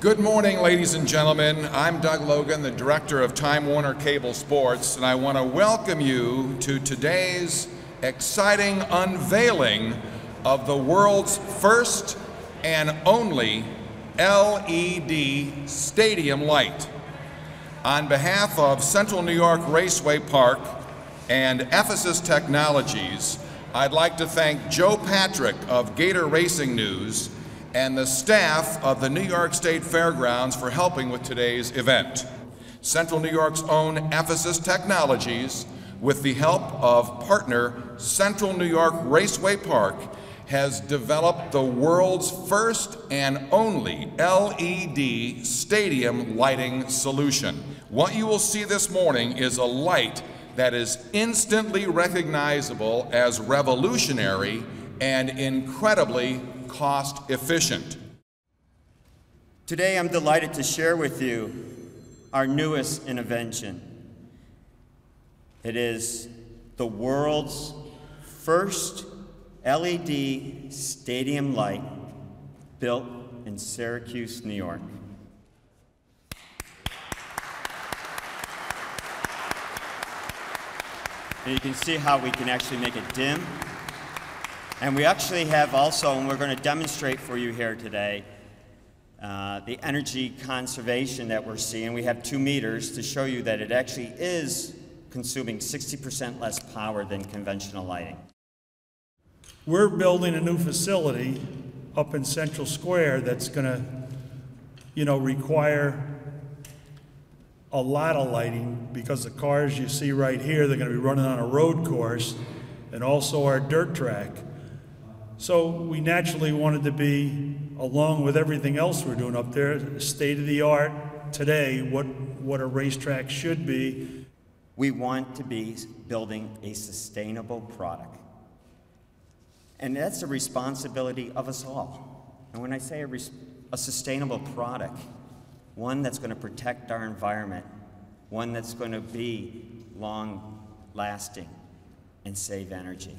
Good morning, ladies and gentlemen. I'm Doug Logan, the director of Time Warner Cable Sports, and I want to welcome you to today's exciting unveiling of the world's first and only LED stadium light. On behalf of Central New York Raceway Park and Ephesus Technologies, I'd like to thank Joe Patrick of Gator Racing News and the staff of the New York State Fairgrounds for helping with today's event. Central New York's own Ephesus Technologies, with the help of partner Central New York Raceway Park, has developed the world's first and only LED stadium lighting solution. What you will see this morning is a light that is instantly recognizable as revolutionary and incredibly cost efficient. Today, I'm delighted to share with you our newest invention. It is the world's first LED stadium light built in Syracuse, New York. And you can see how we can actually make it dim. And we actually have also, and we're going to demonstrate for you here today, uh, the energy conservation that we're seeing. We have two meters to show you that it actually is consuming 60% less power than conventional lighting. We're building a new facility up in Central Square that's going to, you know, require a lot of lighting because the cars you see right here, they're going to be running on a road course and also our dirt track. So we naturally wanted to be, along with everything else we're doing up there, state of the art today, what, what a racetrack should be. We want to be building a sustainable product. And that's a responsibility of us all. And when I say a, a sustainable product, one that's going to protect our environment, one that's going to be long lasting and save energy.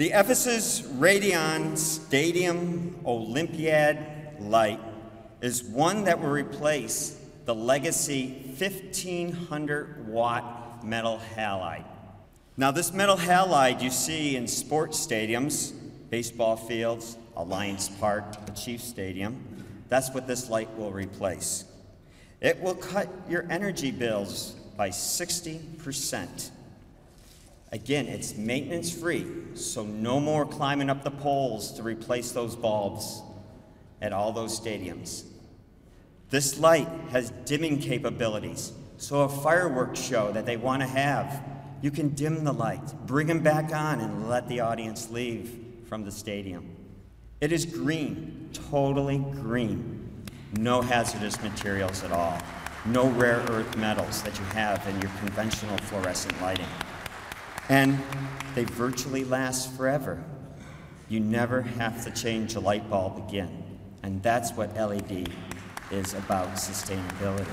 The Ephesus Raydeon Stadium Olympiad light is one that will replace the legacy 1500 watt metal halide. Now, this metal halide you see in sports stadiums, baseball fields, Alliance Park, the Chiefs Stadium, that's what this light will replace. It will cut your energy bills by 60%. Again, it's maintenance free, so no more climbing up the poles to replace those bulbs at all those stadiums. This light has dimming capabilities, so a fireworks show that they want to have, you can dim the light, bring them back on, and let the audience leave from the stadium. It is green, totally green. No hazardous materials at all. No rare earth metals that you have in your conventional fluorescent lighting. And they virtually last forever. You never have to change a light bulb again. And that's what LED is about sustainability.